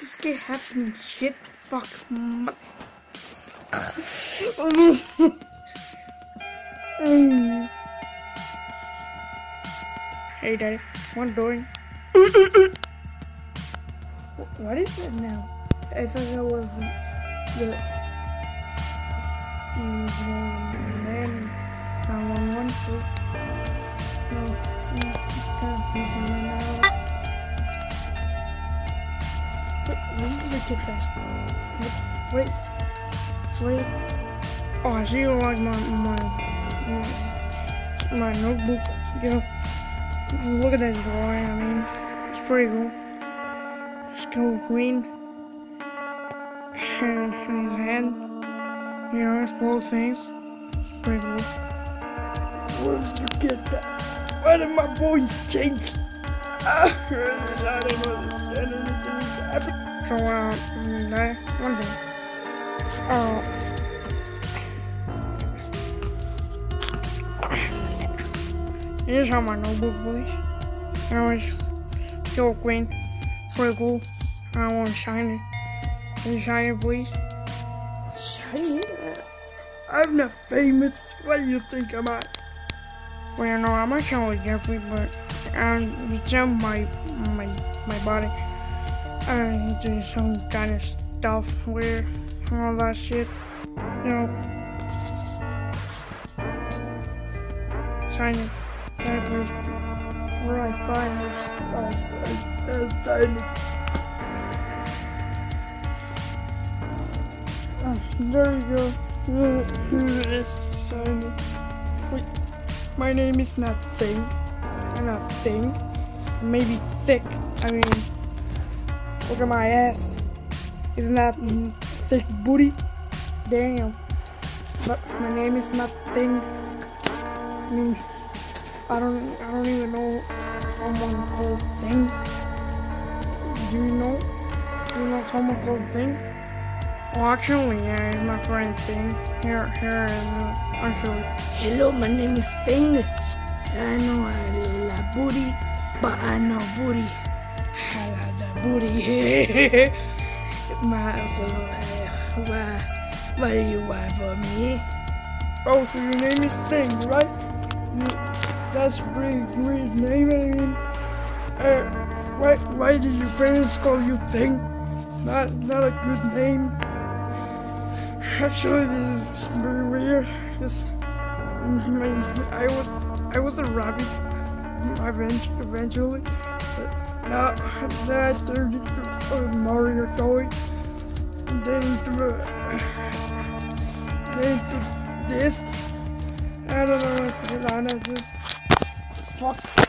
This keep happening. Shit. Fuck. Mm. Mm. Hey, Daddy. What doing? What is it now? I thought that was the mm, man nine one one. Wait, you get that? What is? Oh, I see you like my my my, my notebook. Yeah. Look at that drawing. I mean, it's pretty cool. Skull Queen. And, his head. You know, his little things. Pretty cool. Where did you get that? Why did my voice change? I don't understand anything. So, uh, that, one thing. Uh, Here's how my notebook voice. I was Skull Queen. Pretty cool. I want shiny. Can you shiny, please? Shiny? I'm not famous. What do you think am I? Well, you know, I'm not sure Jeffrey, but um, you tell my my my body. I do some kind of stuff where all that shit. You know. Shiny. Shiny, please. Where I find this? Oh, that's tiny. Oh, there you go. It's shiny. Wait, my name is not Thing. I'm not Thing. Maybe Thick. I mean, look at my ass. Isn't that thick booty? Damn. But my name is not Thing. I mean, I don't, I don't even know someone called Thing. Do you know? Do you know someone called Thing? Well, actually, yeah, it's my friend Thing. Here, here, uh, you. Hello, my name is Thing. I know I like booty, but I know booty. Booty. my, why, why do you want for me? Oh, so your name is Thing, right? That's pretty weird name. I mean, uh, why, why did your parents call you Thing? It's not, not a good name. Actually, this is very weird. Just, I was, I was a rabbit event- eventually, but now, turned into a Mario toy. Then into then into this. I don't know what's going on. I just fuck.